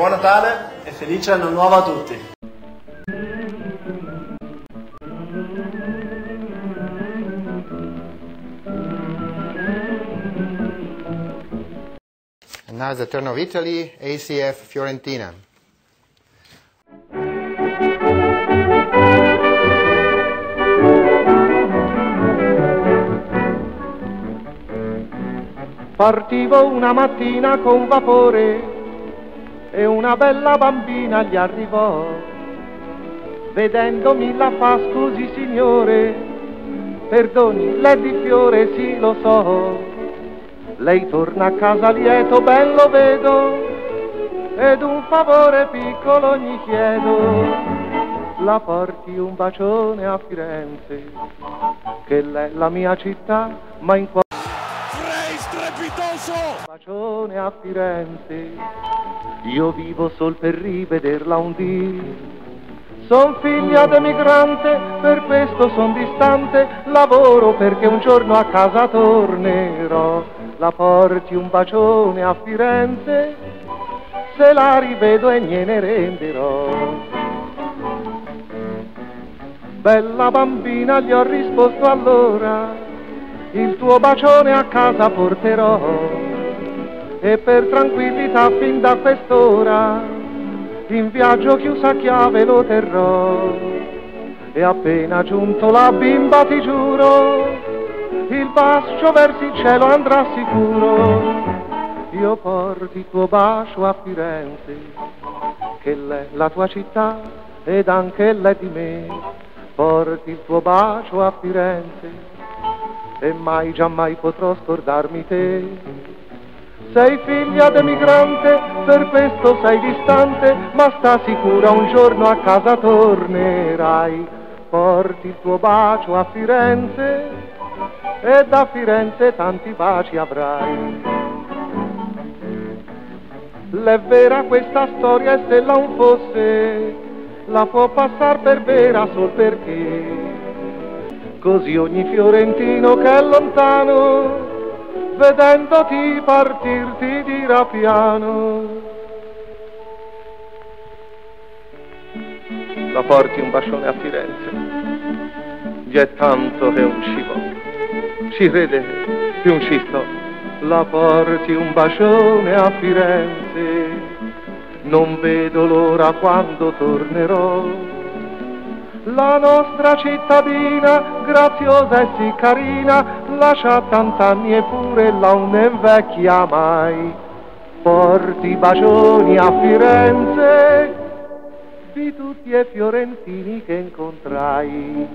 Buon Natale e felice anno nuovo a tutti! And now the turn of Italy, ACF Fiorentina. Partivo una mattina con vapore e una bella bambina gli arrivò. Vedendomi la fa scusi signore, perdoni, lei di fiore sì lo so. Lei torna a casa lieto, ben lo vedo, ed un favore piccolo gli chiedo. La porti un bacione a Firenze, che è la mia città, ma in cuore strepitoso! Bacione a Firenze, io vivo sol per rivederla un dì. Son figlia d'emigrante, per questo son distante, lavoro perché un giorno a casa tornerò. La porti un bacione a Firenze, se la rivedo e gliene renderò. Bella bambina, gli ho risposto allora, il tuo bacione a casa porterò e per tranquillità fin da quest'ora in viaggio chiusa a chiave lo terrò. E appena giunto la bimba ti giuro il bacio verso il cielo andrà sicuro. Io porti il tuo bacio a Firenze che l'è la tua città ed anche l'è di me. Porti il tuo bacio a Firenze e mai giammai potrò scordarmi te. Sei figlia d'emigrante, per questo sei distante, ma sta sicura un giorno a casa tornerai. Porti il tuo bacio a Firenze e da Firenze tanti baci avrai. L'è vera questa storia e se non fosse, la può passar per vera sol perché così ogni fiorentino che è lontano, vedendoti partir ti dirà piano. La porti un bacione a Firenze, già è tanto che non ci vo, ci crede più non ci sto. La porti un bacione a Firenze, non vedo l'ora quando tornerò la nostra cittadina, graziosa e sì carina, lascia tant'anni eppure la non è vecchia mai. Porti bacioni a Firenze di tutti i fiorentini che incontrai.